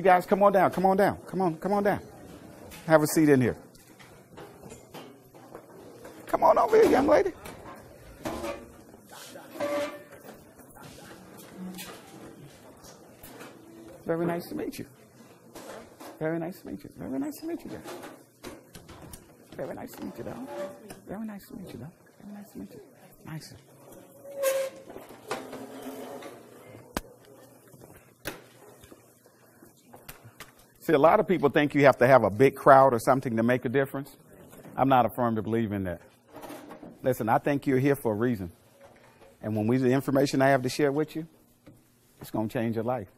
You guys, come on down. Come on down. Come on. Come on down. Have a seat in here. Come on over here, young lady. Very nice to meet you. Very nice to meet you. Very nice to meet you, guys. Very nice to meet you, though. Very nice to meet you, though. Very nice to meet you. Nice. See, a lot of people think you have to have a big crowd or something to make a difference. I'm not a firm to believe in that. Listen, I think you're here for a reason. And when we the information I have to share with you, it's going to change your life.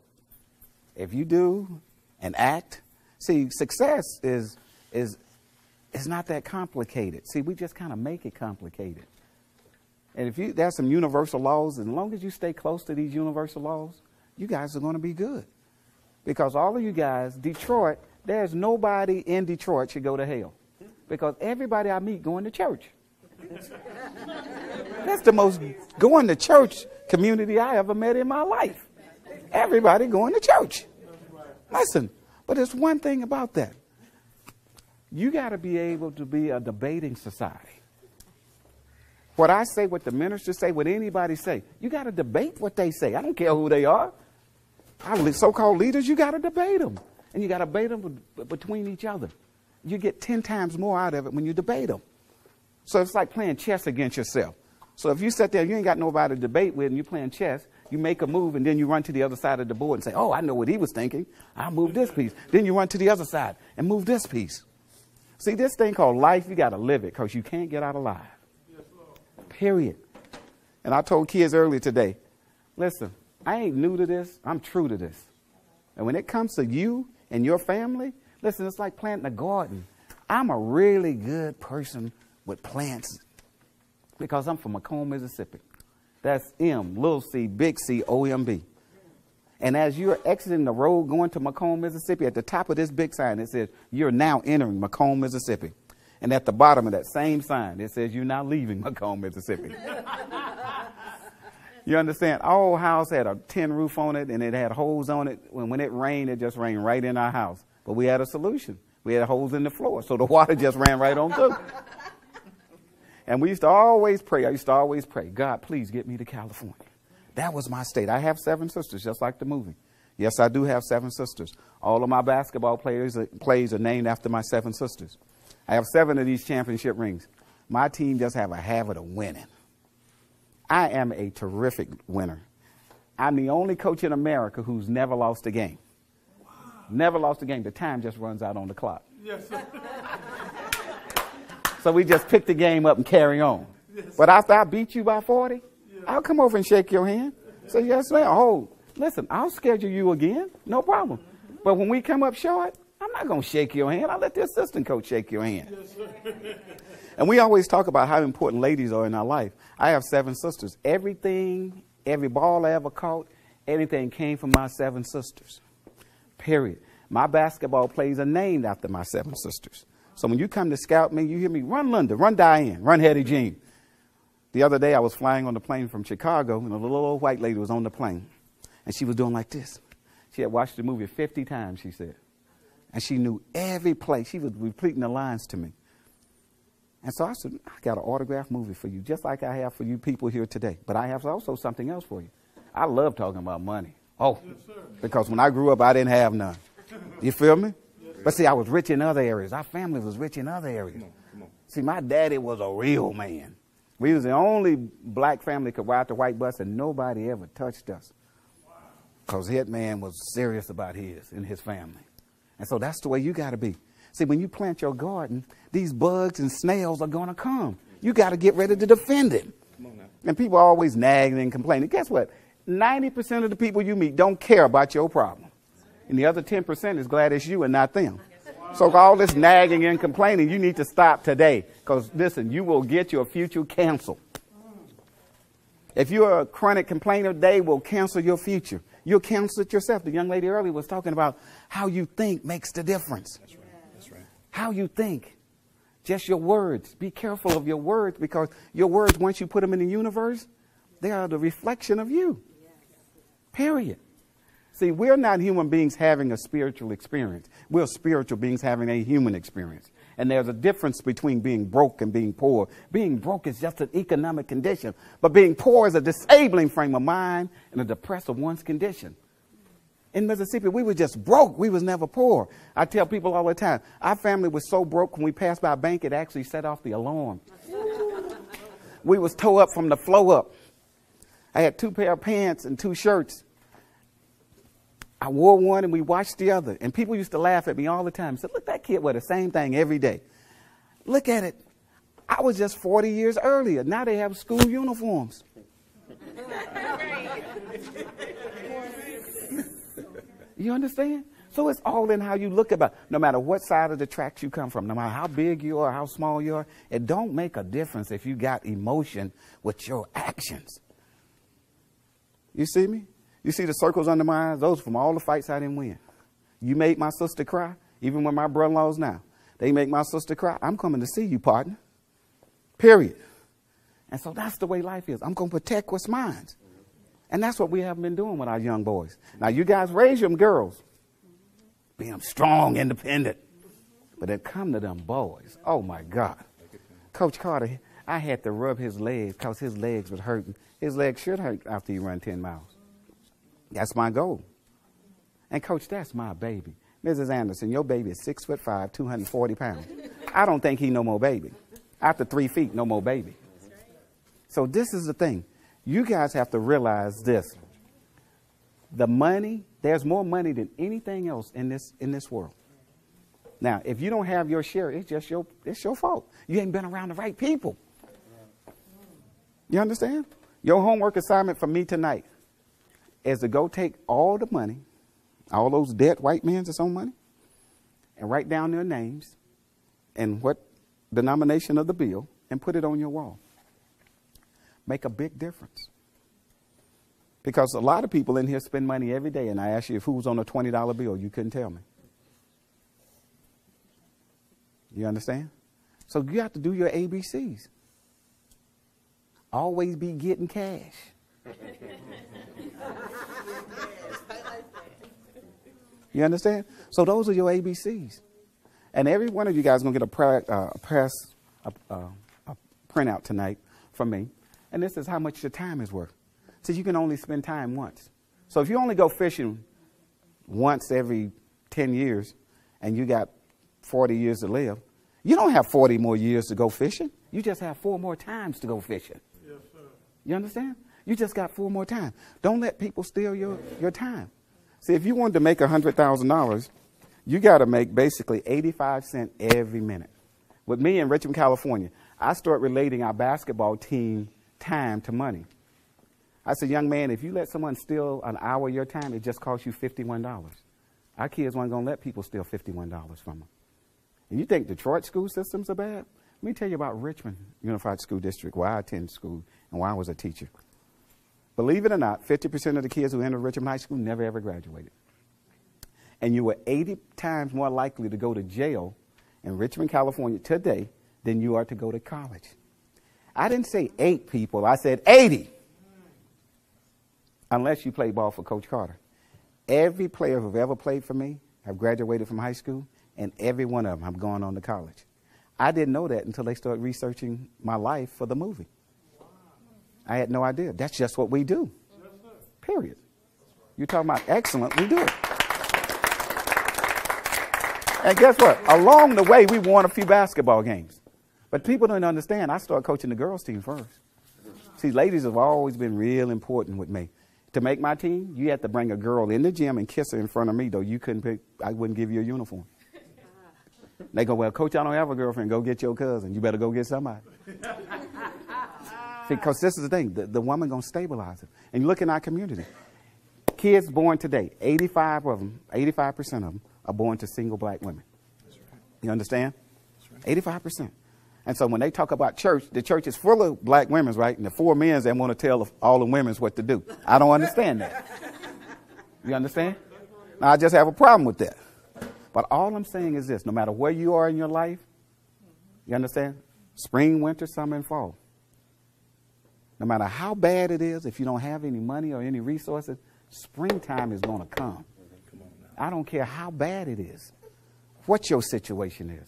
If you do and act, see, success is is is not that complicated. See, we just kind of make it complicated. And if you there's some universal laws, and as long as you stay close to these universal laws, you guys are going to be good. Because all of you guys, Detroit, there's nobody in Detroit should go to hell. Because everybody I meet going to church. That's the most going to church community I ever met in my life. Everybody going to church. Listen, but there's one thing about that. You got to be able to be a debating society. What I say, what the ministers say, what anybody say, you got to debate what they say. I don't care who they are. Our so-called leaders, you got to debate them, and you got to debate them between each other. You get ten times more out of it when you debate them. So it's like playing chess against yourself. So if you sit there, you ain't got nobody to debate with, and you're playing chess, you make a move, and then you run to the other side of the board and say, "Oh, I know what he was thinking. I'll move this piece." Then you run to the other side and move this piece. See, this thing called life, you got to live it because you can't get out alive. Period. And I told kids earlier today, listen, I ain't new to this. I'm true to this. And when it comes to you and your family, listen, it's like planting a garden. I'm a really good person with plants because I'm from McComb, Mississippi. That's M, little c, big C, O M B. And as you're exiting the road going to McComb, Mississippi, at the top of this big sign, it says, You're now entering McComb, Mississippi. And at the bottom of that same sign, it says, You're now leaving McComb, Mississippi. You understand? Our old house had a tin roof on it and it had holes on it. When, when it rained, it just rained right in our house. But we had a solution. We had holes in the floor, so the water just ran right on through. And we used to always pray. I used to always pray, God, please get me to California. That was my state. I have seven sisters, just like the movie. Yes, I do have seven sisters. All of my basketball players uh, plays are named after my seven sisters. I have seven of these championship rings. My team just have a habit of winning. I am a terrific winner. I'm the only coach in America who's never lost a game. Wow. Never lost a game. The time just runs out on the clock. Yes, sir. so we just pick the game up and carry on. Yes. But after I beat you by 40, yes. I'll come over and shake your hand. Say, yes, ma'am. Oh, listen, I'll schedule you again. No problem. But when we come up short, I'm not going to shake your hand. I'll let the assistant coach shake your hand. Yes, and we always talk about how important ladies are in our life. I have seven sisters. Everything, every ball I ever caught, anything came from my seven sisters. Period. My basketball plays are named after my seven sisters. So when you come to scout me, you hear me run Linda, run Diane, run Hetty Jean. The other day I was flying on the plane from Chicago, and a little old white lady was on the plane, and she was doing like this. She had watched the movie 50 times, she said. And she knew every place. She was repeating the lines to me. And so I said, I got an autograph movie for you, just like I have for you people here today. But I have also something else for you. I love talking about money. Oh, yes, because when I grew up, I didn't have none. You feel me? Yes, but see, I was rich in other areas. Our family was rich in other areas. Come on, come on. See, my daddy was a real man. We was the only black family could ride the white bus, and nobody ever touched us. Because wow. man was serious about his and his family. And so that's the way you got to be. See, when you plant your garden, these bugs and snails are going to come. You got to get ready to defend it. And people are always nagging and complaining. Guess what? 90% of the people you meet don't care about your problem. And the other 10% is glad it's you and not them. So all this nagging and complaining, you need to stop today. Because listen, you will get your future canceled. If you're a chronic complainer, they will cancel your future. You'll cancel it yourself. The young lady earlier was talking about how you think makes the difference That's right. That's right. how you think, just your words. Be careful of your words because your words, once you put them in the universe, they are the reflection of you. Period. See, we're not human beings having a spiritual experience. We're spiritual beings having a human experience. And there's a difference between being broke and being poor. Being broke is just an economic condition, but being poor is a disabling frame of mind and a depressive one's condition. In Mississippi, we were just broke. We was never poor. I tell people all the time, our family was so broke when we passed by a bank, it actually set off the alarm. we was toe up from the flow up. I had two pair of pants and two shirts. I wore one and we watched the other. And people used to laugh at me all the time. Said, look, that kid wear the same thing every day. Look at it. I was just 40 years earlier. Now they have school uniforms. you understand? So it's all in how you look about. No matter what side of the tracks you come from, no matter how big you are, how small you are, it don't make a difference if you got emotion with your actions. You see me? You see the circles under my eyes? Those from all the fights I didn't win. You made my sister cry, even when my brother-in-laws now. They make my sister cry. I'm coming to see you, partner. Period. And so that's the way life is. I'm going to protect what's mine. And that's what we have been doing with our young boys. Now, you guys raise them girls. Be them strong, independent. But then come to them boys. Oh, my God. Coach Carter, I had to rub his legs because his legs were hurting. His legs should hurt after you run 10 miles. That's my goal. And coach, that's my baby. Mrs. Anderson, your baby is six foot five, 240 pounds. I don't think he no more baby. After three feet, no more baby. So this is the thing. You guys have to realize this. The money, there's more money than anything else in this in this world. Now, if you don't have your share, it's just your it's your fault. You ain't been around the right people. You understand? Your homework assignment for me tonight is to go take all the money, all those dead white men's that's on money, and write down their names and what denomination of the bill and put it on your wall. Make a big difference. Because a lot of people in here spend money every day, and I ask you if who's on a $20 bill, you couldn't tell me. You understand? So you have to do your ABCs. Always be getting cash. You understand? So those are your ABCs. And every one of you guys is going to get a, pra- uh, a press, a, uh, a printout tonight from me. And this is how much your time is worth. So you can only spend time once. So if you only go fishing once every 10 years and you got 40 years to live, you don't have 40 more years to go fishing. You just have four more times to go fishing. Yes, sir. You understand? You just got four more times. Don't let people steal your, your time. See, if you wanted to make $100,000, you got to make basically 85 cents every minute. With me in Richmond, California, I start relating our basketball team time to money. I said, young man, if you let someone steal an hour of your time, it just costs you $51. Our kids weren't going to let people steal $51 from them. And you think Detroit school systems are bad? Let me tell you about Richmond Unified School District, where I attended school and why I was a teacher. Believe it or not, 50% of the kids who entered Richmond High School never ever graduated. And you were 80 times more likely to go to jail in Richmond, California today than you are to go to college. I didn't say eight people, I said 80. Unless you play ball for Coach Carter. Every player who've ever played for me have graduated from high school, and every one of them have gone on to college. I didn't know that until they started researching my life for the movie. I had no idea. That's just what we do. Period. You're talking about excellent, we do it. And guess what? Along the way, we won a few basketball games. But people don't understand. I started coaching the girls' team first. See, ladies have always been real important with me. To make my team, you had to bring a girl in the gym and kiss her in front of me, though you couldn't pick, I wouldn't give you a uniform. They go, Well, coach, I don't have a girlfriend. Go get your cousin. You better go get somebody. Because this is the thing, the, the woman going to stabilize it. And you look in our community. Kids born today, 85 of them, 85% of them are born to single black women. You understand? 85%. And so when they talk about church, the church is full of black women, right? And the four men that want to tell all the women what to do. I don't understand that. You understand? Now, I just have a problem with that. But all I'm saying is this no matter where you are in your life, you understand? Spring, winter, summer, and fall. No matter how bad it is, if you don't have any money or any resources, springtime is going to come. I don't care how bad it is, what your situation is.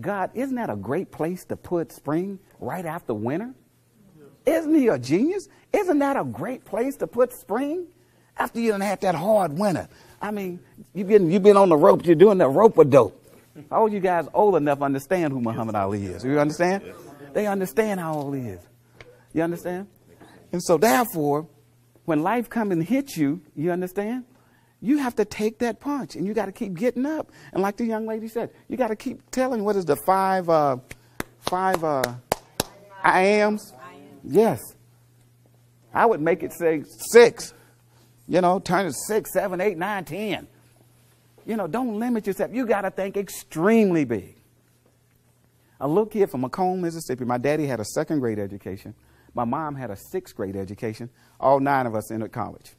God, isn't that a great place to put spring right after winter? Isn't he a genius? Isn't that a great place to put spring after you done had that hard winter? I mean, you've been, you've been on the rope, you're doing the rope a dope. All you guys old enough understand who Muhammad Ali is. You understand? They understand how old he is. You understand? And so therefore, when life come and hits you, you understand? You have to take that punch and you got to keep getting up. And like the young lady said, you got to keep telling what is the five, uh, five, uh, I ams? Yes. I would make it say six. You know, turn it six, seven, eight, nine, ten. You know, don't limit yourself. You got to think extremely big. A little kid from McComb, Mississippi. My daddy had a second grade education. My mom had a sixth grade education. All nine of us entered college,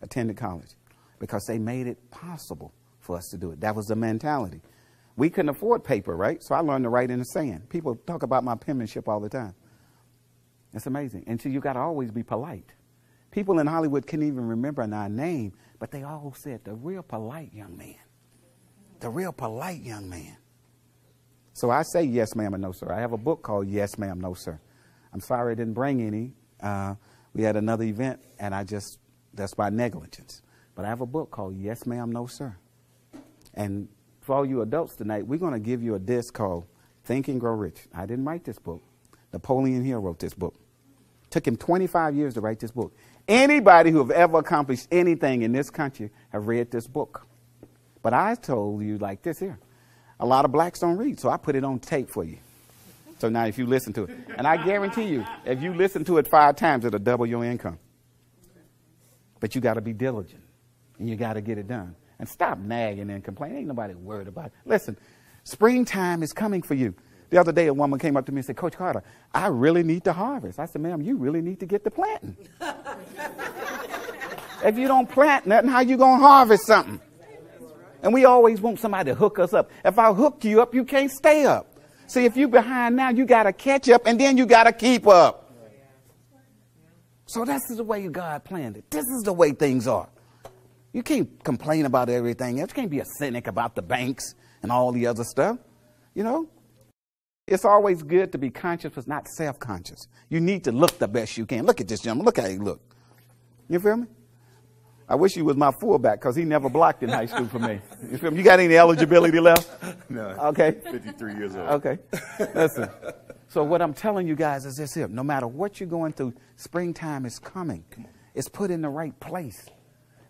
attended college, because they made it possible for us to do it. That was the mentality. We couldn't afford paper, right? So I learned to write in the sand. People talk about my penmanship all the time. It's amazing. And so you got to always be polite. People in Hollywood can't even remember our name, but they all said the real polite young man. The real polite young man. So I say yes, ma'am, and no, sir. I have a book called Yes, ma'am, no, sir. I'm sorry I didn't bring any. Uh, we had another event, and I just, that's by negligence. But I have a book called Yes, ma'am, no, sir. And for all you adults tonight, we're going to give you a disc called Think and Grow Rich. I didn't write this book. Napoleon Hill wrote this book. Took him 25 years to write this book. Anybody who have ever accomplished anything in this country have read this book. But I told you like this here. A lot of blacks don't read, so I put it on tape for you. So now if you listen to it, and I guarantee you, if you listen to it five times, it'll double your income. But you got to be diligent, and you got to get it done. And stop nagging and complaining. Ain't nobody worried about it. Listen, springtime is coming for you. The other day, a woman came up to me and said, Coach Carter, I really need to harvest. I said, ma'am, you really need to get to planting. if you don't plant nothing, how you going to harvest something? And we always want somebody to hook us up. If I hook you up, you can't stay up. See, if you're behind now, you got to catch up and then you got to keep up. So this is the way God planned it. This is the way things are. You can't complain about everything. You can't be a cynic about the banks and all the other stuff. You know, it's always good to be conscious, but not self conscious. You need to look the best you can. Look at this gentleman. Look how he look. You feel me? I wish he was my fullback because he never blocked in high school for me. You feel me? You got any eligibility left? No. Okay. 53 years old. Okay. Listen. So what I'm telling you guys is this here. No matter what you're going through, springtime is coming. It's put in the right place.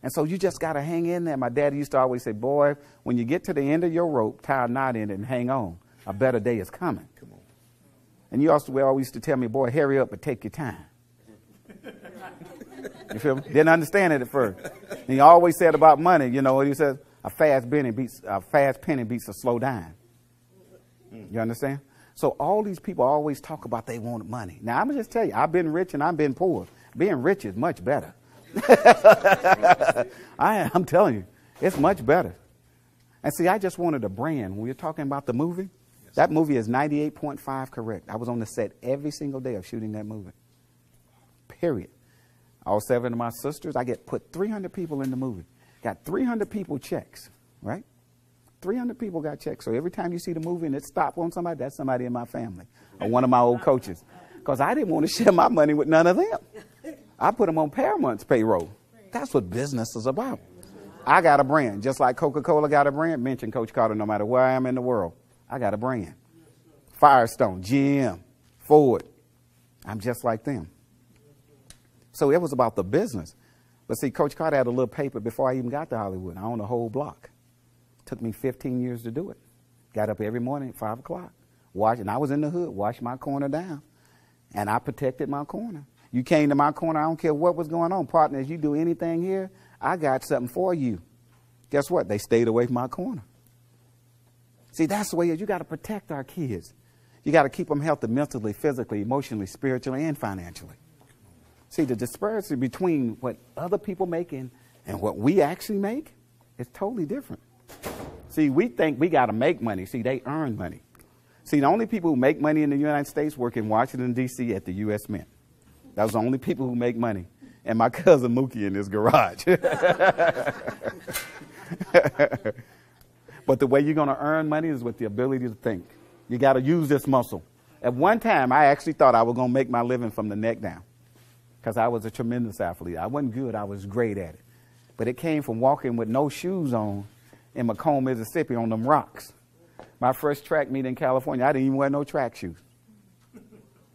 And so you just got to hang in there. My daddy used to always say, boy, when you get to the end of your rope, tie a knot in it and hang on. A better day is coming. Come on. And you also always used to tell me, boy, hurry up and take your time. You feel me? Didn't understand it at first. And he always said about money, you know what he says? A fast penny beats a fast penny beats a slow dime. Hmm. You understand? So all these people always talk about they want money. Now I'm gonna just tell you, I've been rich and I've been poor. Being rich is much better. I am telling you, it's much better. And see, I just wanted a brand. When we were talking about the movie, that movie is 98.5 correct. I was on the set every single day of shooting that movie. Period. All seven of my sisters, I get put 300 people in the movie. Got 300 people checks, right? 300 people got checks. So every time you see the movie and it stop on somebody, that's somebody in my family or one of my old coaches. Because I didn't want to share my money with none of them. I put them on Paramount's payroll. That's what business is about. I got a brand. Just like Coca Cola got a brand, mention Coach Carter no matter where I am in the world. I got a brand. Firestone, GM, Ford. I'm just like them. So it was about the business. But see, Coach Carter had a little paper before I even got to Hollywood. I owned a whole block. Took me 15 years to do it. Got up every morning at 5 o'clock. Wash, and I was in the hood, washed my corner down. And I protected my corner. You came to my corner, I don't care what was going on. Partners, you do anything here, I got something for you. Guess what? They stayed away from my corner. See, that's the way you got to protect our kids. You got to keep them healthy mentally, physically, emotionally, spiritually, and financially. See, the disparity between what other people make and, and what we actually make is totally different. See, we think we got to make money. See, they earn money. See, the only people who make money in the United States work in Washington, D.C. at the U.S. Mint. Those are the only people who make money. and my cousin Mookie in his garage. but the way you're going to earn money is with the ability to think. You got to use this muscle. At one time, I actually thought I was going to make my living from the neck down because I was a tremendous athlete. I wasn't good, I was great at it. But it came from walking with no shoes on in McComb, Mississippi on them rocks. My first track meet in California, I didn't even wear no track shoes.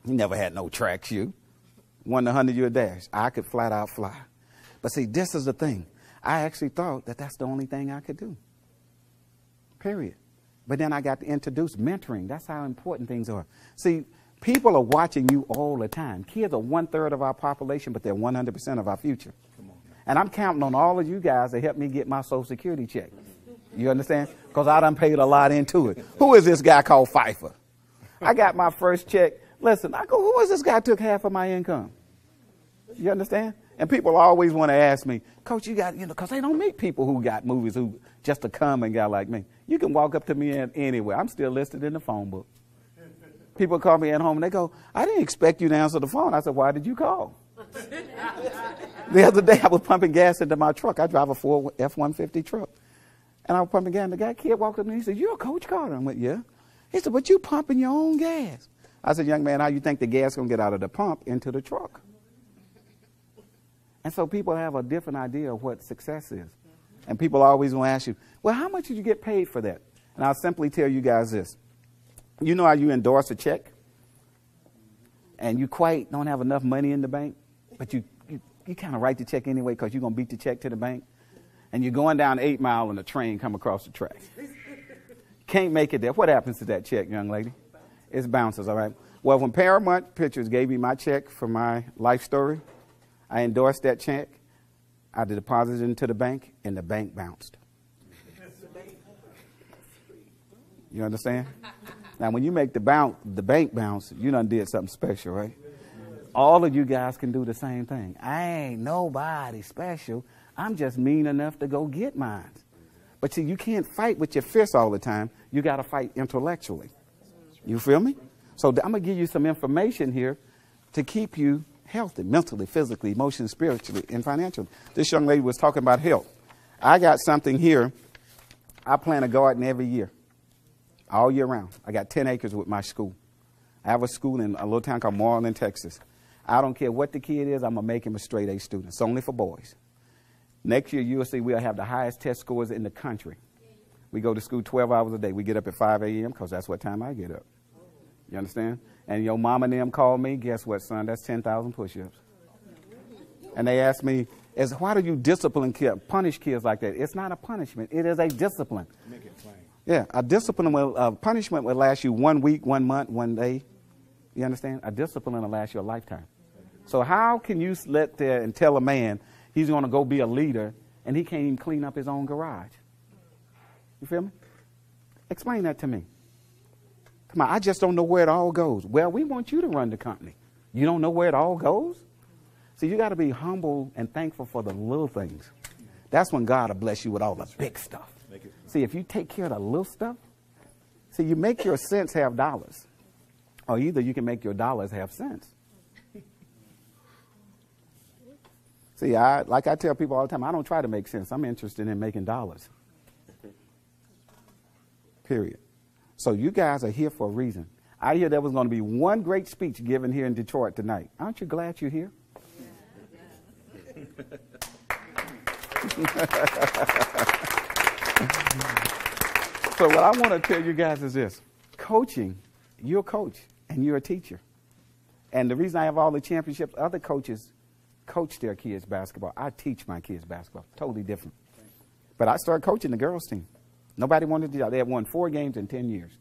He never had no track shoe. Won the 100 yard dash. I could flat out fly. But see, this is the thing. I actually thought that that's the only thing I could do. Period. But then I got to introduce mentoring. That's how important things are. See, people are watching you all the time. Kids are one third of our population, but they're 100% of our future. And I'm counting on all of you guys to help me get my Social Security check. You understand? Because I done paid a lot into it. Who is this guy called FICA? I got my first check. Listen, I go, who is this guy took half of my income? You understand? And people always want to ask me, Coach, you got, you know, because they don't meet people who got movies who just a common guy like me. You can walk up to me anywhere. I'm still listed in the phone book. People call me at home and they go, I didn't expect you to answer the phone. I said, Why did you call? the other day I was pumping gas into my truck. I drive a Ford F 150 truck. And I was pumping gas, and the guy kid walked up to me and he said, You're Coach Carter. I went, Yeah. He said, But you pumping your own gas. I said, Young man, how you think the gas gonna get out of the pump into the truck? And so people have a different idea of what success is. And people always want to ask you, well, how much did you get paid for that? And I'll simply tell you guys this. You know how you endorse a check? And you quite don't have enough money in the bank, but you, you, you kind of write the check anyway because you're going to beat the check to the bank. And you're going down 8 Mile and a train come across the track. Can't make it there. What happens to that check, young lady? It bounces, all right? Well, when Paramount Pictures gave me my check for my life story, I endorsed that check. I deposited it into the bank, and the bank bounced. You understand? Now, when you make the, bounce, the bank bounce, you done did something special, right? All of you guys can do the same thing. I ain't nobody special. I'm just mean enough to go get mine. But see, you can't fight with your fists all the time. You got to fight intellectually. You feel me? So I'm going to give you some information here to keep you healthy, mentally, physically, emotionally, spiritually, and financially. This young lady was talking about health. I got something here. I plant a garden every year, all year round. I got 10 acres with my school. I have a school in a little town called Marlin, Texas. I don't care what the kid is, I'm going to make him a straight A student. It's only for boys. Next year, you'll see we'll have the highest test scores in the country. We go to school 12 hours a day. We get up at 5 a.m. because that's what time I get up. You understand? And your mom and them called me, guess what, son? That's 10,000 push ups. And they asked me, is why do you discipline kids, punish kids like that? It's not a punishment, it is a discipline. Make it plain. Yeah, a discipline will, uh, punishment will last you one week, one month, one day. You understand? A discipline will last you a lifetime. So how can you let there and tell a man he's going to go be a leader and he can't even clean up his own garage? You feel me? Explain that to me. Come on, I just don't know where it all goes. Well, we want you to run the company. You don't know where it all goes? See, you got to be humble and thankful for the little things. That's when God will bless you with all the big stuff. See, if you take care of the little stuff, see, you make your cents have dollars. Or either you can make your dollars have cents. See, I, like I tell people all the time, I don't try to make sense. I'm interested in making dollars. Period. So you guys are here for a reason. I hear there was going to be one great speech given here in Detroit tonight. Aren't you glad you're here? so what I want to tell you guys is this. Coaching, you're a coach and you're a teacher. And the reason I have all the championships, other coaches coach their kids basketball. I teach my kids basketball. Totally different. But I started coaching the girls team. Nobody wanted the job. They had won four games in 10 years.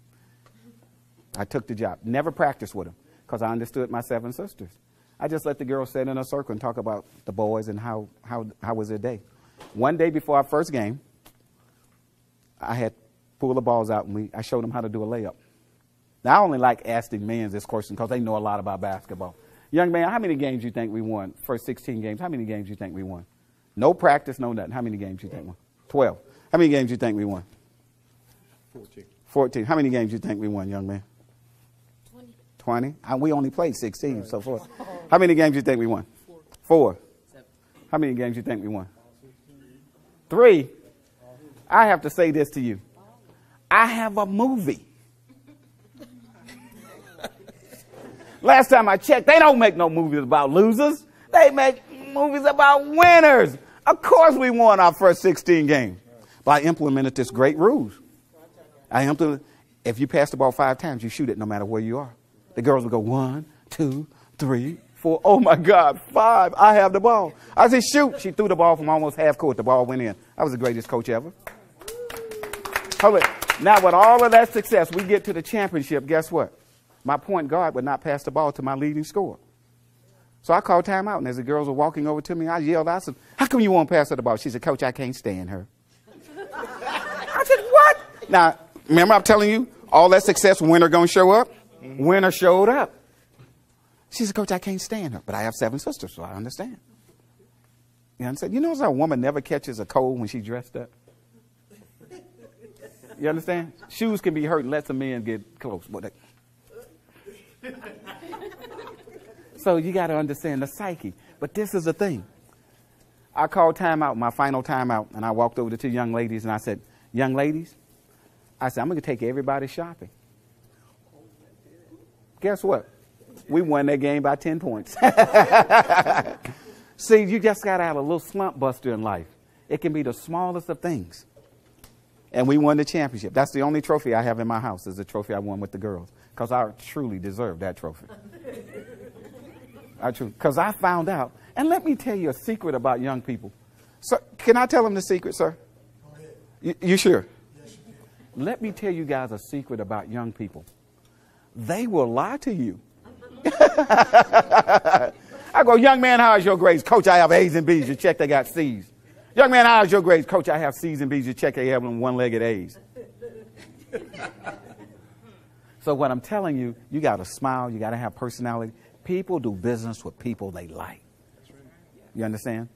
I took the job. Never practiced with them because I understood my seven sisters. I just let the girls sit in a circle and talk about the boys and how, how, how was their day. One day before our first game, I had pulled the balls out and we, I showed them how to do a layup. Now, I only like asking men this question because they know a lot about basketball. Young man, how many games you think we won? First 16 games, how many games you think we won? No practice, no nothing. How many games you think we won? 12. How many games you think we won? 14. 14. How many games you think we won, young man? 20. 20? And uh, we only played 16 right. so far. How many games you think we won? Four. Four. Seven. How many games you think we won? Three. I have to say this to you. I have a movie. Last time I checked, they don't make no movies about losers. They make movies about winners. Of course, we won our first 16 games. But I implemented this great rule. I implemented, if you pass the ball five times, you shoot it no matter where you are. The girls would go one, two, three, four. Oh my God, five. I have the ball. I said, shoot. She threw the ball from almost half court. The ball went in. I was the greatest coach ever. Now, with all of that success, we get to the championship. Guess what? My point guard would not pass the ball to my leading scorer. So I called timeout, and as the girls were walking over to me, I yelled, I said, How come you won't pass her the ball? She said, Coach, I can't stand her. I said, What? Now, remember I'm telling you, all that success, winner gonna show up? Mm-hmm. Winner showed up. She said, Coach, I can't stand her. But I have seven sisters, so I understand. You understand? You know, a woman never catches a cold when she's dressed up. You understand? Shoes can be hurt and let some men get close. So you got to understand the psyche. But this is the thing. I called timeout, my final timeout, and I walked over to two young ladies and I said, Young ladies, I said, I'm going to take everybody shopping. Guess what? We won that game by 10 points. See, you just got to have a little slump buster in life. It can be the smallest of things. And we won the championship. That's the only trophy I have in my house is the trophy I won with the girls. Because I truly deserve that trophy. I truly, because I found out. And let me tell you a secret about young people. So, can I tell them the secret, sir? You, you sure? Yes, you let me tell you guys a secret about young people. They will lie to you. I go, young man, how's your grades? Coach, I have A's and B's. You check, they got C's. Young man, how's your grades? Coach, I have C's and B's. You check, they have them one-legged A's. so what I'm telling you, you got to smile. You got to have personality. People do business with people they like. You understand?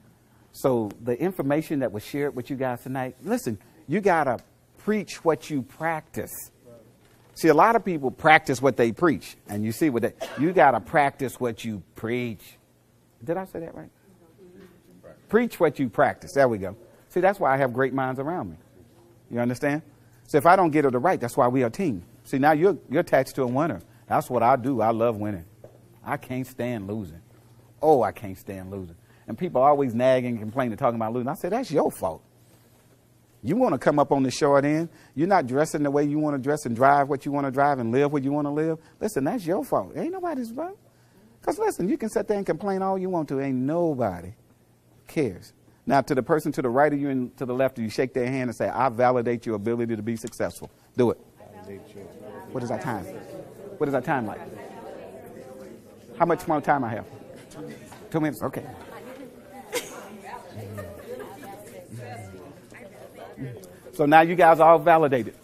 So the information that was shared with you guys tonight, listen, you got to preach what you practice. See, a lot of people practice what they preach. And you see what they, you got to practice what you preach. Did I say that right? Preach what you practice. There we go. See, that's why I have great minds around me. You understand? So if I don't get it right, that's why we are a team. See, now you're, you're attached to a winner. That's what I do. I love winning. I can't stand losing. Oh, I can't stand losing. And people always nagging complaining, talking about losing. I said, that's your fault. You want to come up on the short end. You're not dressing the way you want to dress and drive what you want to drive and live what you want to live. Listen, that's your fault. Ain't nobody's fault. Because listen, you can sit there and complain all you want to. Ain't nobody cares. Now, to the person to the right of you and to the left of you, shake their hand and say, I validate your ability to be successful. Do it. What is our time? What is our time like? How much more time I have? Two minutes. Okay. So now you guys are all validated.